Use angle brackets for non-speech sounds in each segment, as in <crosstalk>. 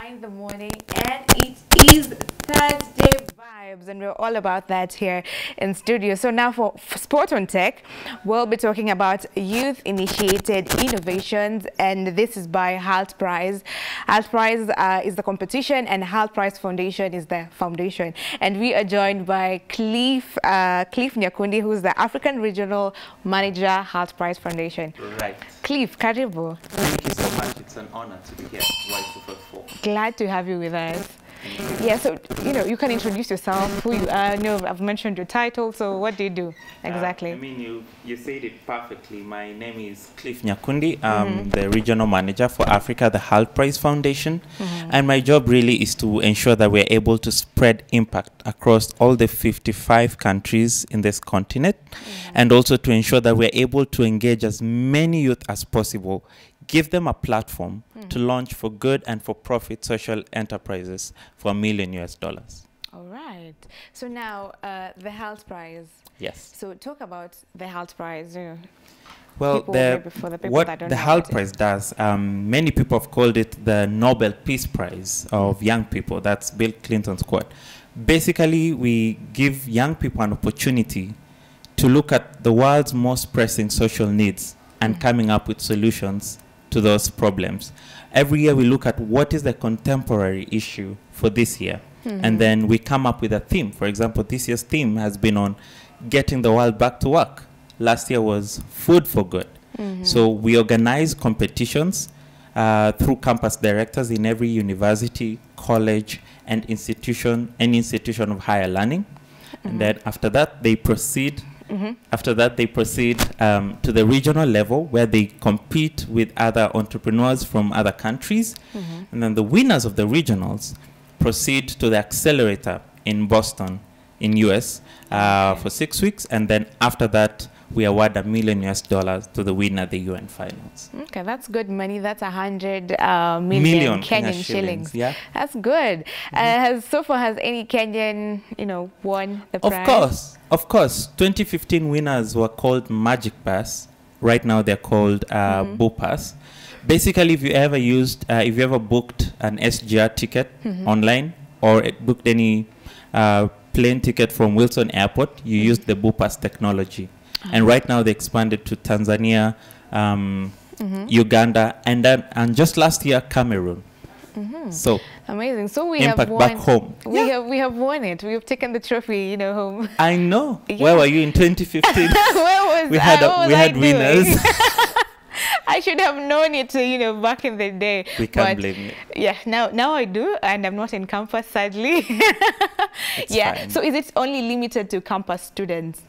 Mind the Morning, and it is Thursday vibes, and we're all about that here in studio. So now for, for Spot on Tech, we'll be talking about youth-initiated innovations, and this is by Hult Prize. Hult Prize uh, is the competition, and Hult Prize Foundation is the foundation. And we are joined by Cliff, uh, Cliff Nyakundi, who's the African Regional Manager, Hult Prize Foundation. Right. Cliff, karibu. Thank you so much. It's an honor to be here at Y254. Glad to have you with us. Yeah, so, you know, you can introduce yourself, who you are. I know I've mentioned your title, so what do you do uh, exactly? Uh, I mean, you, you said it perfectly. My name is Cliff Nyakundi. I'm mm-hmm. the regional manager for Africa, the Hult Prize Foundation. Mm-hmm. And my job really is to ensure that we're able to spread impact across all the 55 countries in this continent mm-hmm. and also to ensure that we're able to engage as many youth as possible, give them a platform to launch for good and for profit social enterprises for a million US dollars. All right. So now, uh, the Hult Prize. Yes. So talk about the Hult Prize. You know, Well, the, the what the Hult. Prize does, um, many people have called it the Nobel Peace Prize of young people. That's Bill Clinton's quote. Basically, we give young people an opportunity to look at the world's most pressing social needs and coming up with solutions to those problems. Every year, we look at what is the contemporary issue for this year, mm-hmm. and then we come up with a theme. For example, this year's theme has been on getting the world back to work. Last year was food for good. Mm-hmm. So we organize competitions uh, through campus directors in every university, college, and institution, any institution of higher learning. And mm-hmm. then after that, they proceed. After that, they proceed um, to the regional level where they compete with other entrepreneurs from other countries. And then the winners of the regionals proceed to the accelerator in Boston, in US, uh, for six weeks. And then after that, we award a million US dollars to the winner at the UN finals. Okay, that's good money. That's a hundred uh, million Million Kenyan shillings. shillings, yeah. That's good. Uh, has so far has any Kenyan, you know, won the prize? Of course, of course. 2015 winners were called Magic Pass. Right now they're called uh, BuuPass. Basically, if you ever used, uh, if you ever booked an SGR ticket online or it booked any uh, plane ticket from Wilson Airport, you used the BuuPass And right now they expanded to Tanzania, um, Uganda, and then and just last year Cameroon. So Amazing. So we Impact have won. back home. We Yeah. have we have won it. We have taken the trophy, you know, home. I know. Yeah. <laughs> Where were you in 2015? <laughs> Where was we had I? a- we I had doing? winners. <laughs> I should have known it, you know, back in the day. We can't but blame you. Yeah, now now I do, and I'm not in campus, sadly. Yeah. fine. So is it only limited to campus students?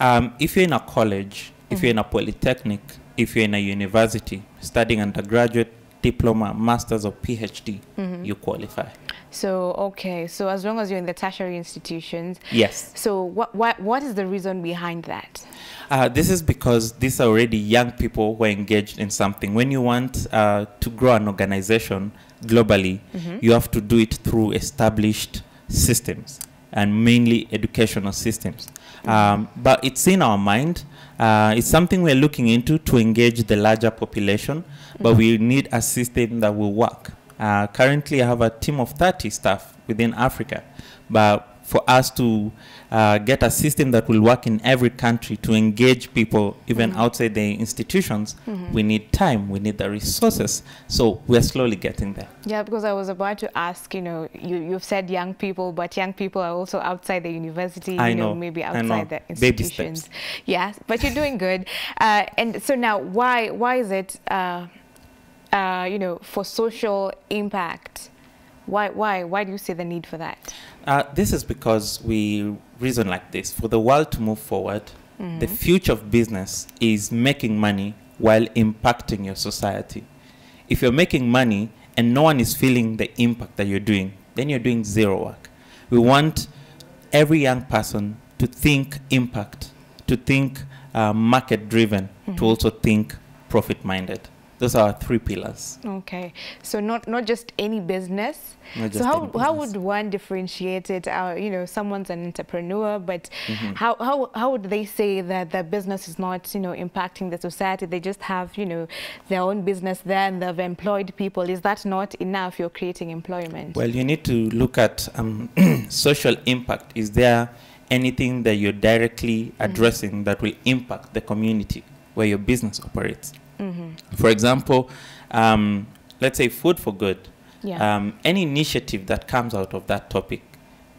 Um, if you're in a college, if you're in a polytechnic, if you're in a university studying undergraduate, diploma, master's, or PhD, you qualify. So okay. So as long as you're in the tertiary institutions. Yes. So what what what is the reason behind that? Uh, this is because these are already young people who are engaged in something. When you want uh, to grow an organization globally, you have to do it through established systems and mainly educational systems. Um, but it's in our mind. Uh, it's something we're looking into to engage the larger population, but we need a system that will work. Uh, currently, I have a team of 30 staff within Africa, but for us to uh, get a system that will work in every country to engage people even outside the institutions, we need time, we need the resources. So we're slowly getting there. Yeah, because I was about to ask, you know, you, you've said young people, but young people are also outside the university, I you know, know, maybe I know. outside the institutions. Yes, but you're doing good. Uh, and so now, why why is it, uh, uh, you know, for social impact? Why why why do you see the need for that? Uh, this is because we reason like this. For the world to move forward, the future of business is making money while impacting your society. If you're making money and no one is feeling the impact that you're doing, then you're doing zero work. We want every young person to think impact, to think uh, market driven, to also think profit minded. Those are three pillars. Okay, so not not just any business. Just so how any how would one differentiate it? Uh, you know, someone's an entrepreneur, but Mm-hmm. how how how would they say that their business is not you know impacting the society? They just have you know their own business there and they've employed people. Is that not enough? You're creating employment. Well, you need to look at um, <clears throat> social impact. Is there anything that you're directly addressing that will impact the community where your business operates? Mm-hmm. For example, um, let's say food for good. Yeah. Um, any initiative that comes out of that topic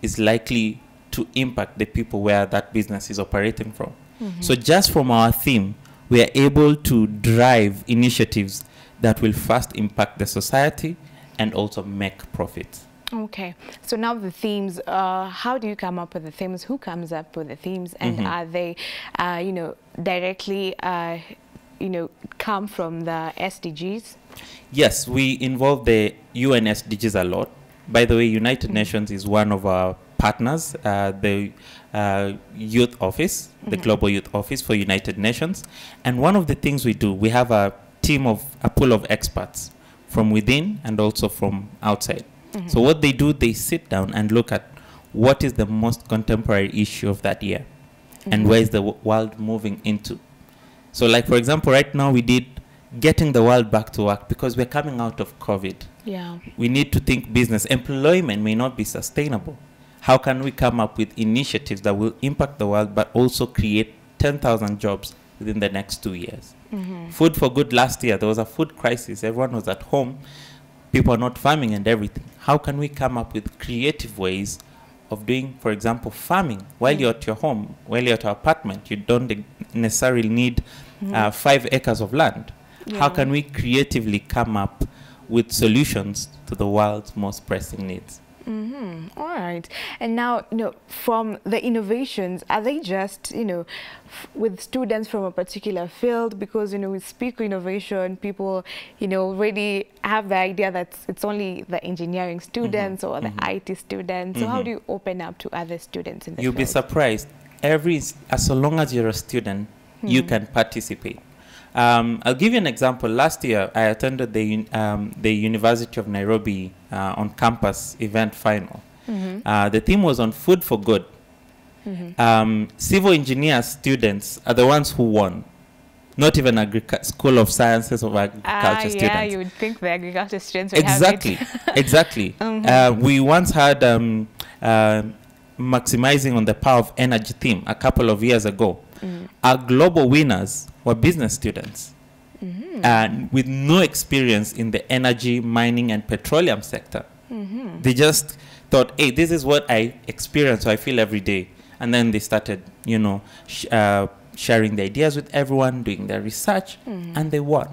is likely to impact the people where that business is operating from. Mm-hmm. So, just from our theme, we are able to drive initiatives that will first impact the society and also make profits. Okay, so now the themes. Uh, how do you come up with the themes? Who comes up with the themes, and Mhm. are they, uh, you know, directly, uh, you know, come from the SDGs? Yes, we involve the UN SDGs a lot. By the way, United Mhm. Nations is one of our partners, uh, the uh, Youth Office, the Mhm. Global Youth Office for United Nations. And one of the things we do, we have a team of, a pool of experts from within and also from outside. Mhm. So what they do, they sit down and look at what is the most contemporary issue of that year and Mhm. where is the w- world moving into. So like for example, right now we did getting the world back to work because we're coming out of COVID. Yeah. We need to think business. Employment may not be sustainable. How can we come up with initiatives that will impact the world but also create 10,000 jobs within the next two years? Mhm. Food for good last year, there was a food crisis. Everyone was at home. People are not farming and everything. How can we come up with creative ways of doing, for example, farming while Mm. you're at your home, while you're at your apartment? You don't necessarily need. Uh, five acres of land. How can we creatively come up with solutions to the world's most pressing needs? hmm All right. And now, you know, from the innovations, are they just, you know, f- with students from a particular field? Because, you know, with speak innovation, people, you know, already have the idea that it's only the engineering students or the mhm. IT students. So how Mhm. do you open up to other students in the You'll be surprised. Every as long as you're a student, you Hmm. can participate. Um, I'll give you an example. Last year, I attended the um, the University of Nairobi uh, on campus event final. Mhm. Uh, the theme was on food for good. Mhm. Um, civil engineer students are the ones who won, not even agric- School of Sciences of Agriculture Ah, students. yeah, you would think the agriculture students would exactly <laughs> exactly Mhm. uh, we once had um, uh, maximizing on the power of energy theme a couple of years ago our global winners were business students Mhm. and with no experience in the energy mining and petroleum sector Mhm. they just thought hey this is what i experience or i feel every day and then they started you know sh- uh, sharing the ideas with everyone doing their research Mhm. and they won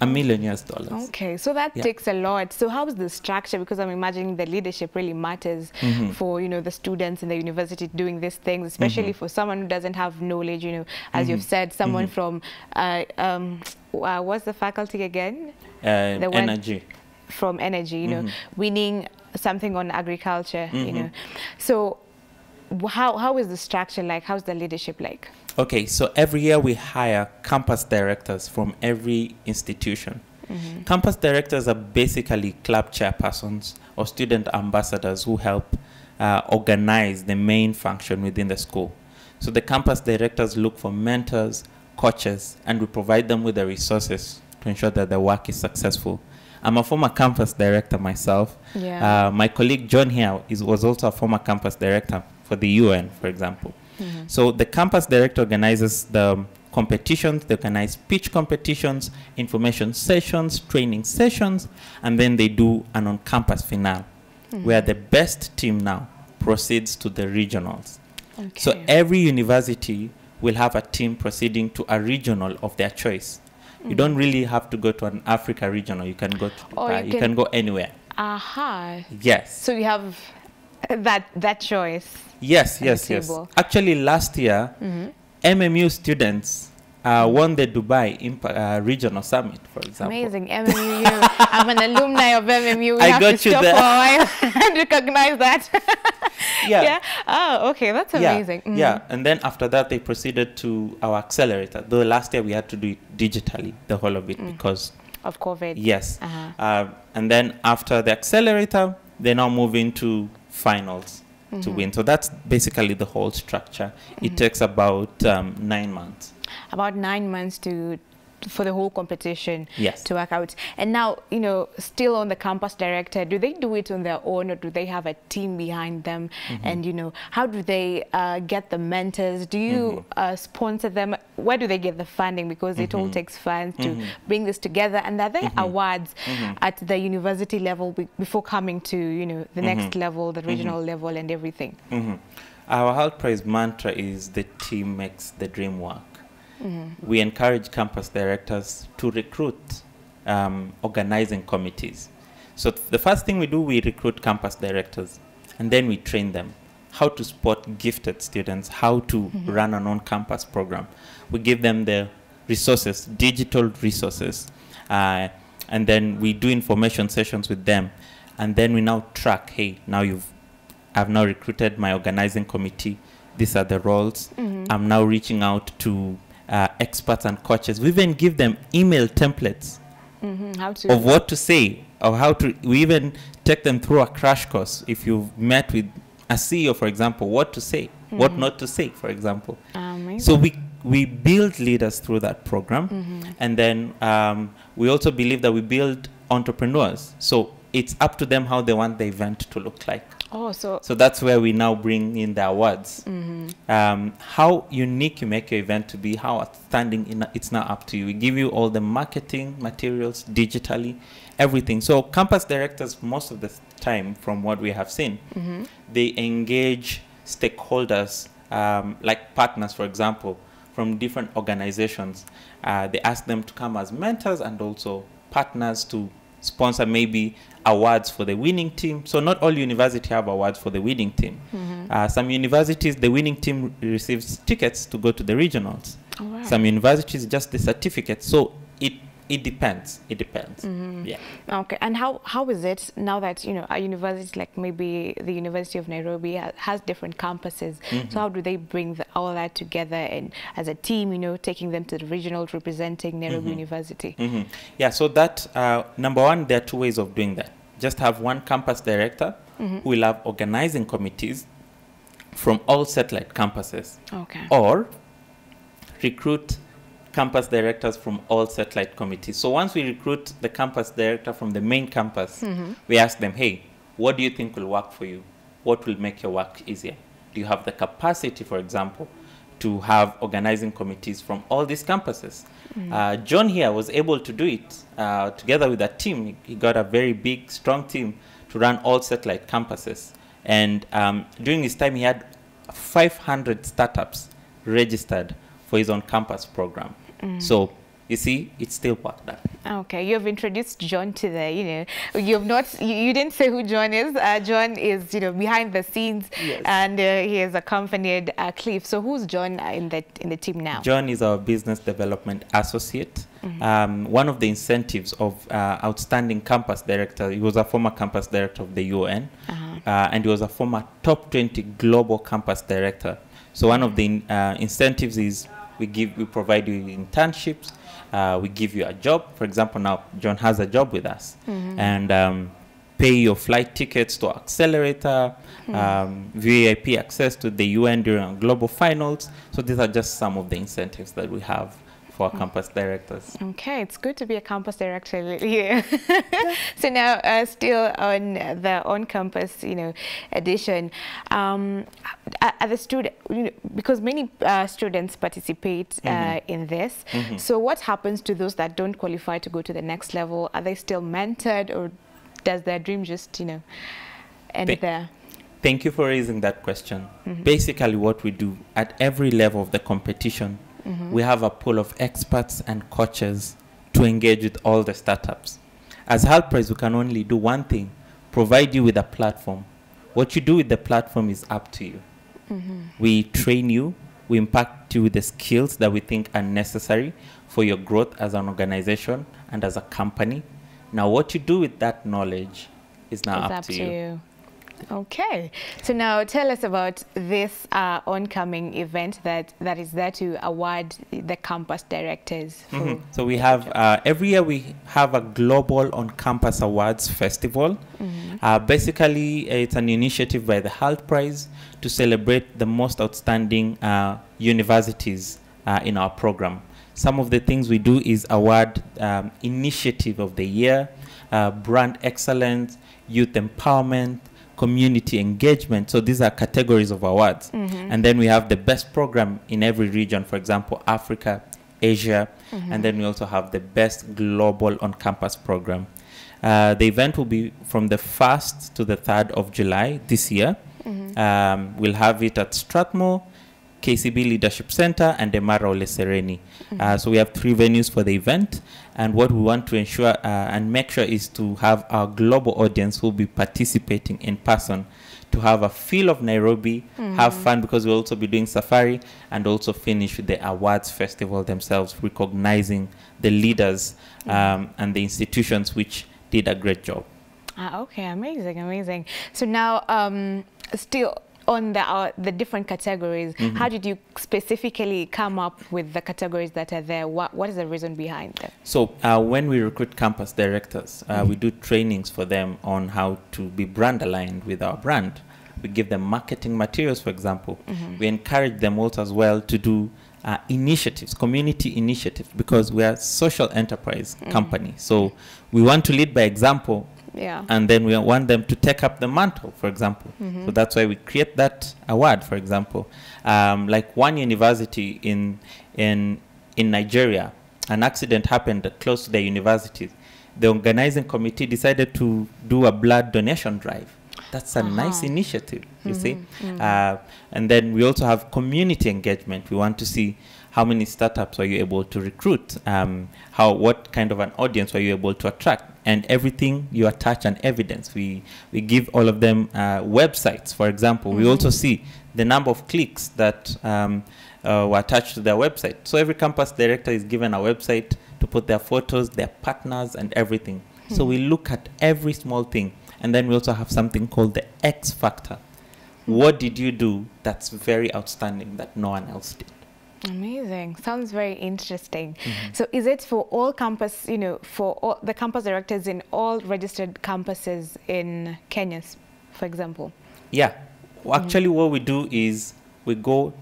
a million US dollars Okay, so that Yeah. takes a lot. So how is the structure? Because I'm imagining the leadership really matters Mhm. for you know the students in the university doing these things, especially Mhm. for someone who doesn't have knowledge. You know, as you've Mhm. said, someone Mhm. from uh, um, uh, what's the faculty again? uh, The one- energy From energy. You know, Mhm. winning something on agriculture. You know, so how how is the structure like? How's the leadership like? Okay, so every year we hire campus directors from every institution. Mhm. Campus directors are basically club chairpersons or student ambassadors who help uh, organize the main function within the school. So the campus directors look for mentors, coaches, and we provide them with the resources to ensure that their work is successful. I'm a former campus director myself. Yeah. Uh, my colleague John here is, was also a former campus director for the UN, for example. Mhm. So the campus director organizes the competitions, they organize pitch competitions, information sessions, training sessions, and then they do an on-campus finale, where Mhm. the best team now proceeds to the regionals. So every university will have a team proceeding to a regional of their choice. You Mhm. don't really have to go to an Africa regional. You can go to Or Dubai. you you, can- can go anywhere. Aha. Yes. So you have that that choice. Yes, yes, yes. Actually, last year, Mhm. MMU students uh, won the Dubai uh, Regional Summit, for example. Amazing. MMU. I'm an alumni of MMU. We <laughs> I have got to you stop there. for a while and recognize that. <laughs> Yeah. yeah. Oh, okay. That's Yeah, amazing. Mhm. Yeah, and then after that, they proceeded to our accelerator. Though last year we had to do it digitally, the whole of it, Mm. because of COVID. Yes. Uh-huh. Uh, and then after the accelerator, they now move into finals to Mm-hmm. win. So that's basically the whole structure. It takes about um, nine months. About nine months to for the whole competition Yes. to work out. And now, you know, still on the campus director, do they do it on their own or do they have a team behind them? Mm-hmm. And, you know, how do they uh, get the mentors? Do you Mm-hmm. uh, sponsor them? Where do they get the funding? Because it Mm-hmm. all takes funds to bring this together. And are there awards Mm-hmm. at the university level be- before coming to, you know, the Mm-hmm. next level, the regional level and everything? Our Hult Prize mantra is the team makes the dream work. We encourage campus directors to recruit um, organizing committees. So th- the first thing we do, we recruit campus directors, and then we train them how to spot gifted students, how to run an on-campus program. We give them the resources, digital resources, uh, and then we do information sessions with them, and then we now track. Hey, now you've I've now recruited my organizing committee. These are the roles. I'm now reaching out to uh, experts and coaches. We even give them email templates hmm How to of what to say or how to. We even take them through a crash course. If you've met with a CEO, for example, what to say, what not to say, for example. Amazing. So we we build leaders through that program, and then um, we also believe that we build entrepreneurs. So it's up to them how they want the event to look like. Oh, so So that's where we now bring in the awards. Mm-hmm. Um, how unique you make your event to be, how outstanding, it's now up to you. We give you all the marketing materials digitally, everything. So campus directors, most of the time, from what we have seen, Mm-hmm. they engage stakeholders, um, like partners, for example, from different organizations. Uh, they ask them to come as mentors and also partners to sponsor maybe awards for the winning team. So not all universities have awards for the winning team. Mm -hmm. Uh, some universities, the winning team receives tickets to go to the regionals. Right. Some universities just the certificate. So it it depends. It depends. Yeah. Okay, and how, how is it now that you know a university like maybe the University of Nairobi ha- has different campuses? So how do they bring the, all that together and as a team, you know, taking them to the regional representing Nairobi University? hmm Yeah, so that uh, number one, there are two ways of doing that. Just have one campus director who will have organizing committees from all satellite campuses, Okay. or recruit campus directors from all satellite committees. So once we recruit the campus director from the main campus, we ask them, hey, what do you think will work for you? What will make your work easier? Do you have the capacity, for example, to have organizing committees from all these campuses? Uh, John here was able to do it uh, together with a team. He- He got a very big, strong team to run all satellite campuses. And um, during his time, he had 500 startups registered for his on campus program. So, you see, it's still worked out. Okay, you've introduced John to the, you know, you've not, you, you didn't say who John is. Uh, John is, you know, behind the scenes, Yes. and uh, he has accompanied uh, Cliff. So who's John uh, in the in the team now? John is our business development associate. Um, one of the incentives of uh, outstanding campus director, he was a former campus director of the UN, Uh-huh. uh, and he was a former top 20 global campus director. So one of the uh, incentives is we give, we provide you internships, uh, we give you a job. For example, now John has a job with us, and um, pay your flight tickets to accelerator, um, VIP access to the UN during global finals. So these are just some of the incentives that we have for campus directors. Okay, it's good to be a campus director <laughs> here. <laughs> so now, uh, still on the on-campus, you know, edition, um, are the student, you know, because many uh, students participate uh, in this. So what happens to those that don't qualify to go to the next level? Are they still mentored, or does their dream just, you know, end there? Thank you for raising that question. Basically, what we do at every level of the competition, Mm-hmm. we have a pool of experts and coaches to engage with all the startups. As helpers, we can only do one thing provide you with a platform. What you do with the platform is up to you. Mm-hmm. We train you, we impact you with the skills that we think are necessary for your growth as an organization and as a company. Now, what you do with that knowledge is now up, up to to you. you. Okay, so now tell us about this uh, oncoming event that, that is there to award the campus directors. Mm -hmm. So we have, uh, every year we have a global on-campus awards festival. Mm -hmm. uh, basically, it's an initiative by the Hult Prize to celebrate the most outstanding uh, universities uh, in our program. Some of the things we do is award um, initiative of the year, uh, brand excellence, youth empowerment, community engagement. So these are categories of awards. Mm -hmm. And then we have the best program in every region, for example, Africa, Asia, mm -hmm. and then we also have the best global on campus program. Uh, the event will be from the 1st to the 3rd of July this year. Mm -hmm. um, we'll have it at Strathmore, KCB Leadership Center, and Demara Ole Sereni. Mm -hmm. uh, so we have three venues for the event. And what we want to ensure uh, and make sure is to have our global audience who will be participating in person to have a feel of Nairobi, mm have fun because we'll also be doing safari and also finish with the awards festival themselves, recognizing the leaders um, and the institutions which did a great job. Ah, okay, amazing, amazing. So now, um, still on the uh, the different categories, mm -hmm. how did you specifically come up with the categories that are there? What what is the reason behind them? So uh, when we recruit campus directors, uh, mm -hmm. we do trainings for them on how to be brand aligned with our brand. We give them marketing materials, for example. Mm -hmm. We encourage them also as well to do uh, initiatives, community initiatives, because we are a social enterprise mm. company. So we want to lead by example yeah. And then we want them to take up the mantle, for example. Mm -hmm. So that's why we create that award, for example. Um, like one university in, in, in Nigeria, an accident happened close to the university. The organizing committee decided to do a blood donation drive. That's a uh -huh. nice initiative, you mm -hmm. see. Mm -hmm. uh, and then we also have community engagement. We want to see how many startups were you able to recruit? Um, how what kind of an audience were you able to attract? and everything you attach an evidence. We, we give all of them uh, websites, for example. Mm -hmm. We mm-hmm. also see the number of clicks that um, uh, were attached to their website. So every campus director is given a website to put their photos, their partners, and everything. Mm -hmm. So we look at every small thing. And then we also have something called the X factor. What did you do that's very outstanding that no one else did? Amazing. Sounds very interesting. Mm -hmm. So is it for all campus, you know, for all the campus directors in all registered campuses in Kenya, for example? Yeah. Well, actually, mm -hmm. what we do is we go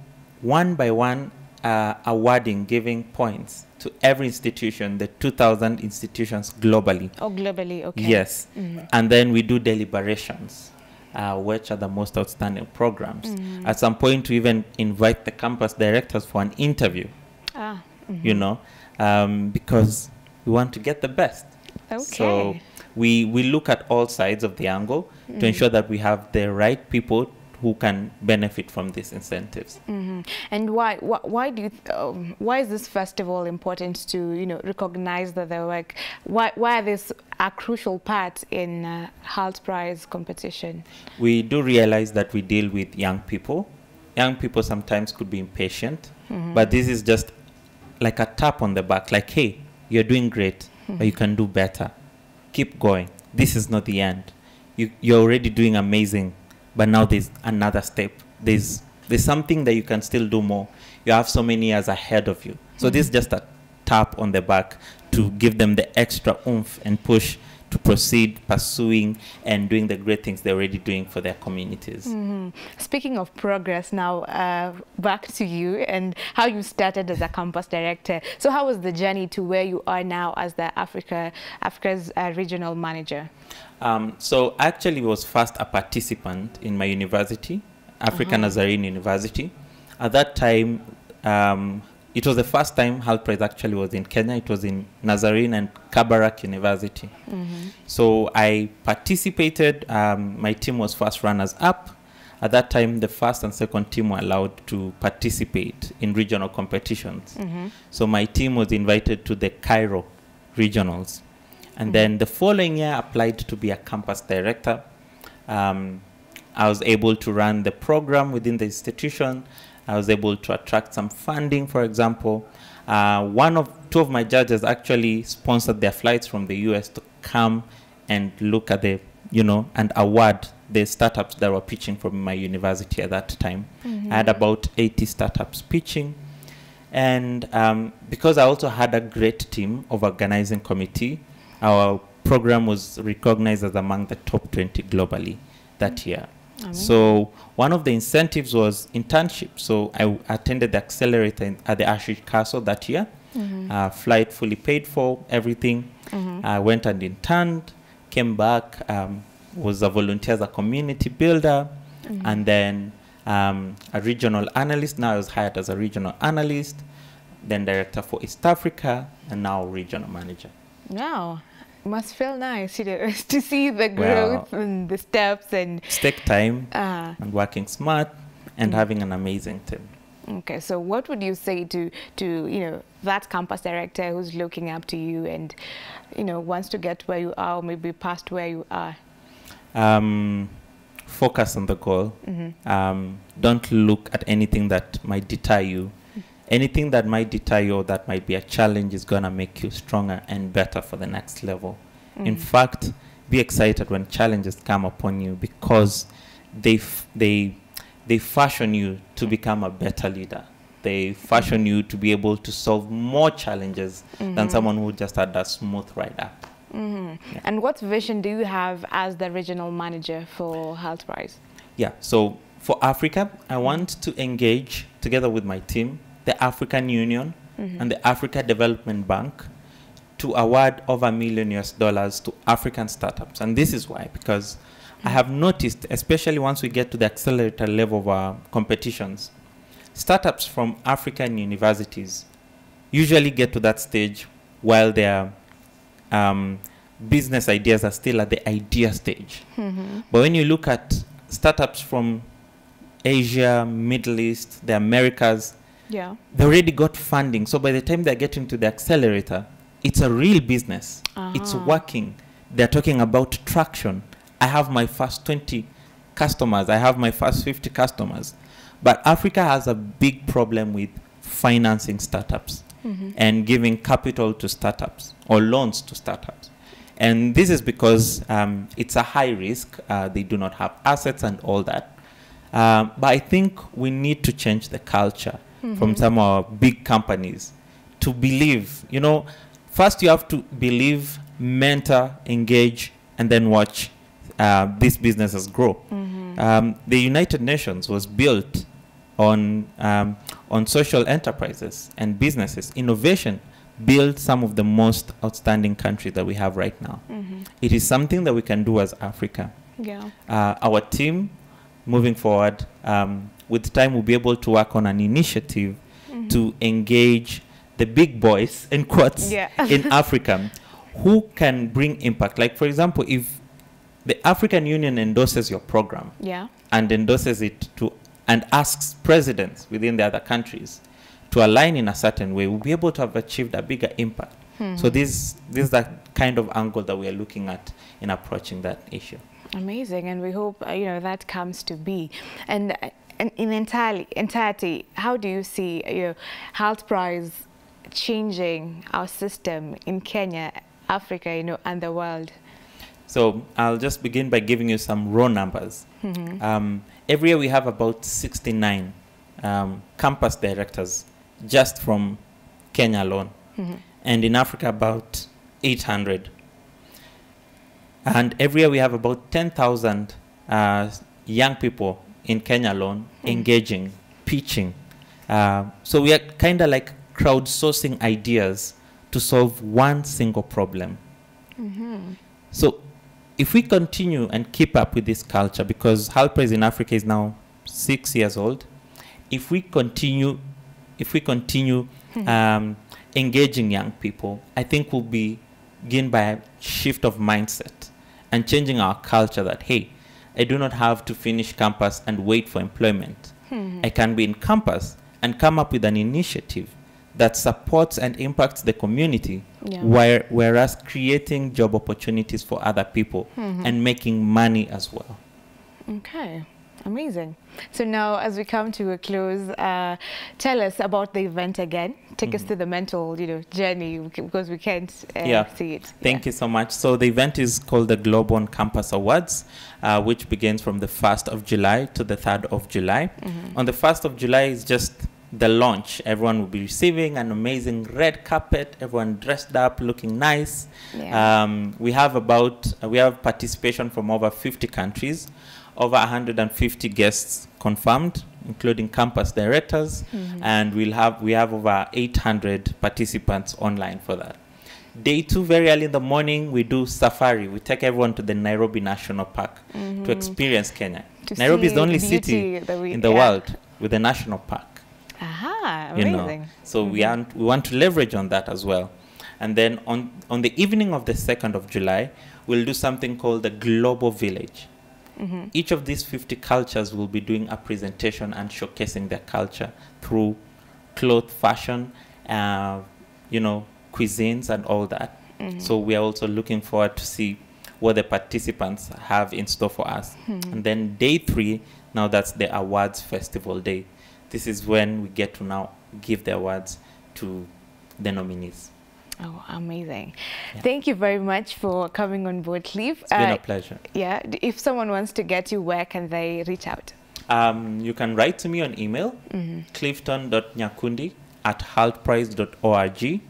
one by one uh, awarding, giving points to every institution, the 2,000 institutions globally. Oh, globally, okay. Yes. Mm -hmm. And then we do deliberations uh, which are the most outstanding programs. Mm. At some point, we even invite the campus directors for an interview. Ah, mm -hmm. You know, um, because we want to get the best. Okay. So we we look at all sides of the angle mm. to mm-hmm. ensure that we have the right people who can benefit from these incentives. Mm -hmm. And why, why, why do you, um, why is this festival important to, you know, recognize that the work? Why, why are this a crucial part in uh, Hult Prize competition? We do realize that we deal with young people. Young people sometimes could be impatient, mm -hmm. but this is just like a tap on the back, like, hey, you're doing great, mm -hmm. but you can do better. Keep going. This is not the end. You, you're already doing amazing but now there's another step. There's there's something that you can still do more. You have so many years ahead of you. So mm-hmm. this is just a tap on the back to give them the extra oomph and push to proceed pursuing and doing the great things they're already doing for their communities. Mm -hmm. Speaking of progress now, uh, back to you and how you started as a campus director. So how was the journey to where you are now as the Africa Africa's uh, regional manager? Um, so actually was first a participant in my university, African uh -huh. Nazarene University. At that time, um, it was the first time Hult Prize actually was in Kenya. It was in Nazarene and Kabarak University. Mm -hmm. So I participated. Um, my team was first runners up. At that time, the first and second team were allowed to participate in regional competitions. Mm -hmm. So my team was invited to the Cairo regionals. And mm -hmm. then the following year, I applied to be a campus director. Um, I was able to run the program within the institution. I was able to attract some funding, for example. Uh, one of two of my judges actually sponsored their flights from the US to come and look at the you know, and award the startups that were pitching from my university at that time. I had about 80 startups pitching. And um, because I also had a great team of organizing committee, our program was recognized as among the top 20 globally that year. So one of the incentives was internship. So I attended the accelerator in, at the Ashridge Castle that year. Uh, flight fully paid for, everything. I went and interned, came back, um, was a volunteer as a community builder, and then um, a regional analyst. Now I was hired as a regional analyst, then director for East Africa, and now regional manager. Wow. Must feel nice, you know, <laughs> to see the growth and the steps and It's take time uh, and working smart and having an amazing team. okay. So what would you say to to you know that campus director who's looking up to you and you know wants to get where you are or maybe past where you are? um, focus on the goal. Um, don't look at anything that might deter you. Anything that might deter you or that might be a challenge is going to make you stronger and better for the next level. In mm. fact, be excited when challenges come upon you because they, f- they, they fashion you to mm. become a better leader. They fashion you to be able to solve more challenges than mm-hmm. someone who just had a smooth ride up. hmm And what vision do you have as the regional manager for Hult Prize? Yeah, so for Africa, I want to engage together with my team, the African Union and the Africa Development Bank to award over a million US dollars to African startups. And this is why, because I have noticed, especially once we get to the accelerator level of our competitions, startups from African universities usually get to that stage while their um, business ideas are still at the idea stage. But when you look at startups from Asia, Middle East, the Americas, Yeah. they already got funding. So by the time they're getting to the accelerator, it's a real business. It's Uh-huh. working. They're talking about traction. I have my first 20 customers. I have my first 50 customers. But Africa has a big problem with financing startups and giving capital to startups or loans to startups. And this is because um, it's a high risk. Uh, they do not have assets and all that. Um, but I think we need to change the culture from some of our big companies to believe, you know, first you have to believe, mentor, engage, and then watch uh, these businesses grow. Um, the United Nations was built on, um, on social enterprises and businesses. Innovation built some of the most outstanding countries that we have right now. It is something that we can do as Africa Yeah. uh, our team moving forward um, with time we'll be able to work on an initiative to engage the big boys in quotes Yeah. in <laughs> africa who can bring impact like for example if the african union endorses your program Yeah. and endorses it to and asks presidents within the other countries to align in a certain way, we'll be able to have achieved a bigger impact. So this this is the kind of angle that we are looking at in approaching that issue. Amazing, and we hope uh, you know that comes to be. And, uh, and in entirely entirety, how do you see uh, you know, Hult Prize changing our system in Kenya, Africa, you know, and the world? So I'll just begin by giving you some raw numbers. Um, every year we have about 69 um, campus directors just from Kenya alone, and in Africa about 800. And every year we have about 10,000 uh, young people in Kenya alone engaging, pitching. Uh, so we are kind of like crowdsourcing ideas to solve one single problem. So if we continue and keep up with this culture, because Hult Prize in Africa is now six years old, if we continue, if we continue um, engaging young people, I think we'll begin by a shift of mindset and changing our culture that hey, I do not have to finish campus and wait for employment. I can be in campus and come up with an initiative that supports and impacts the community Yeah. where, whereas creating job opportunities for other people mm-hmm. and making money as well. Okay, amazing. So now, as we come to a close, uh, tell us about the event again. take us through the mental, you know, journey because we can't uh, Yeah. see it. Thank yeah. you so much. So the event is called the Globe on Campus Awards, uh, which begins from the 1st of July to the 3rd of July. Mhm. On the 1st of July is just the launch. Everyone will be receiving an amazing red carpet, everyone dressed up, looking nice. Yeah. Um, we have about, uh, we have participation from over 50 countries, over 150 guests confirmed, including campus directors, Mhm. and we'll have, we have over 800 participants online for that. Day two, very early in the morning, we do safari. We take everyone to the Nairobi National Park Mhm. to experience Kenya. To Nairobi is the only city we- in the yeah. world with a national park. Aha, You amazing. know, so we Mhm. want we want to leverage on that as well. And then on on the evening of the second of July, we'll do something called the Global Village. Mhm. Each of these 50 cultures will be doing a presentation and showcasing their culture through cloth fashion, uh, you know, cuisines and all that. Mhm. So we are also looking forward to see what the participants have in store for us. Mhm. And then day three, now that's the awards festival day. This is when we get to now give the awards to the nominees. Oh, amazing. Yeah. Thank you very much for coming on board, Cliff. It's been Uh, a pleasure. yeah, if someone wants to get you, where can they reach out? Um, you can write to me on email, Mhm. clifton.nyakundi at hultprize.org.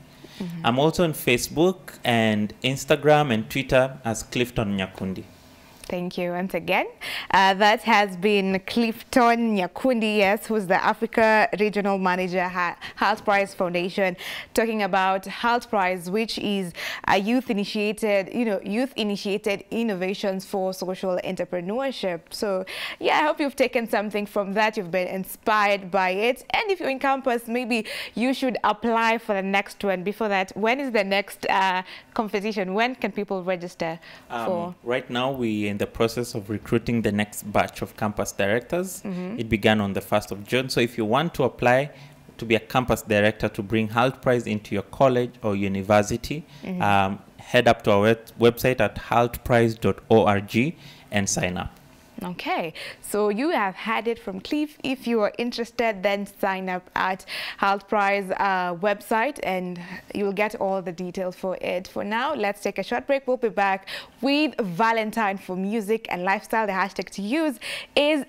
I'm also on Facebook and Instagram and Twitter as Clifton Nyakundi. Thank you once again. Uh, that has been Clifton Nyakundi, yes, who's the Africa Regional Manager at Hult Prize Foundation, talking about Hult Prize, which is a youth-initiated, you know, youth-initiated innovations for social entrepreneurship. So, yeah, I hope you've taken something from that. You've been inspired by it, and if you're in campus, maybe you should apply for the next one. Before that, when is the next uh, competition? When can people register for? Um, right now, we in the process of recruiting the next batch of campus directors. Mhm. It began on the 1st of June. So if you want to apply to be a campus director to bring Hult Prize into your college or university, Mhm. um, head up to our web- website at hultprize.org and sign up. Okay, so you have had it from Cliff. If you are interested, then sign up at Hult Prize uh, website and you'll get all the details for it. For now, let's take a short break. We'll be back with Valentine for music and lifestyle. The hashtag to use is